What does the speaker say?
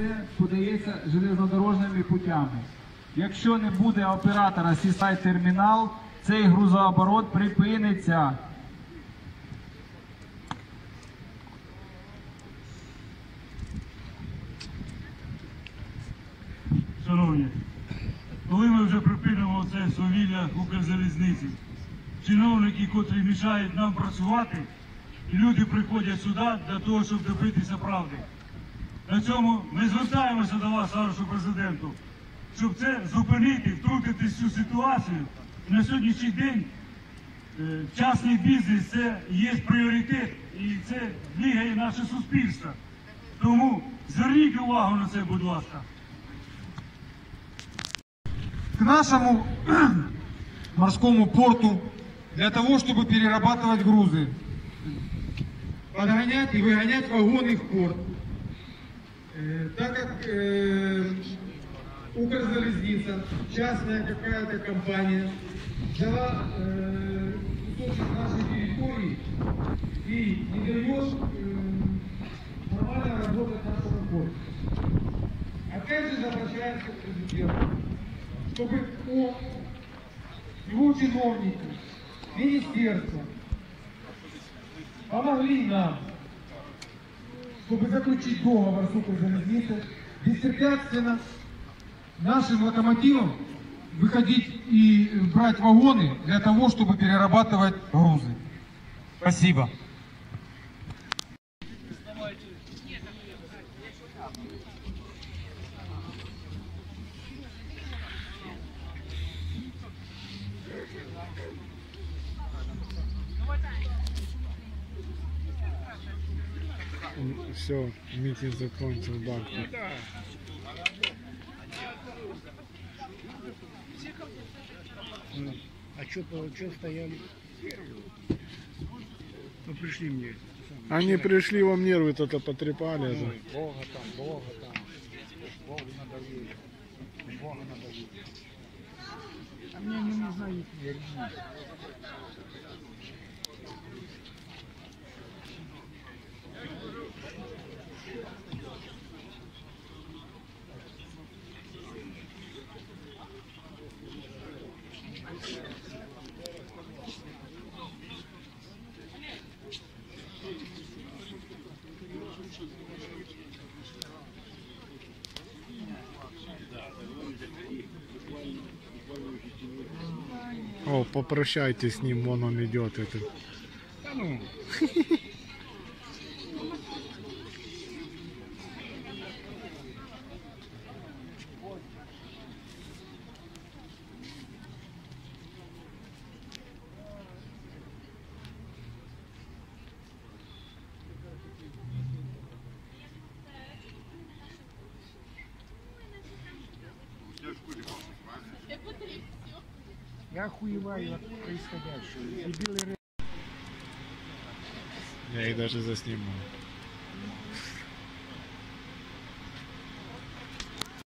все подається железнодорожними путями. Якщо не буде оператора Сісай термінал, цей грузооборот припиниться. Шановні, коли ми вже припинимо це свавілля Укрзалізниці, чиновники, котрі мішають нам працювати, люди приходять сюди для того, щоб добитися правди. На цьому ми звертаємося до вас, товаришу президенту, щоб це зупинити, втрутитись в цю ситуацію. І на сьогоднішній день е, частний бізнес це є пріоритет і це двигає наше суспільство. Тому зверніть увагу на це, будь ласка. к нашему морскому порту для того, чтобы перерабатывать грузы, подгонять и выгонять вагоны в порт. Э, Так как э, Укрзалезница, частная какая-то компания, взяла э, кусочек нашей территории и не дает э, нормально работать нашему порту. Опять же обращаемся к президенту чтобы он, его чиновники, министерство помогли нам, чтобы заключить договор с Укрзалезницей, беспрепятственно нашим локомотивам выходить и брать вагоны для того, чтобы перерабатывать грузы. Спасибо. Все, митинг закончил банк. А что что стояли? Ну пришли мне. Они пришли вам нервы то-то потрепали. Ой, Бога там, Бога там. Богу надоели. Бога надоели. А мне не нужна их религия. Попрощайтесь с ним, вон он идет. Это. Да ну, я охуеваю от происходящего. Дебилы Я их даже заснимаю.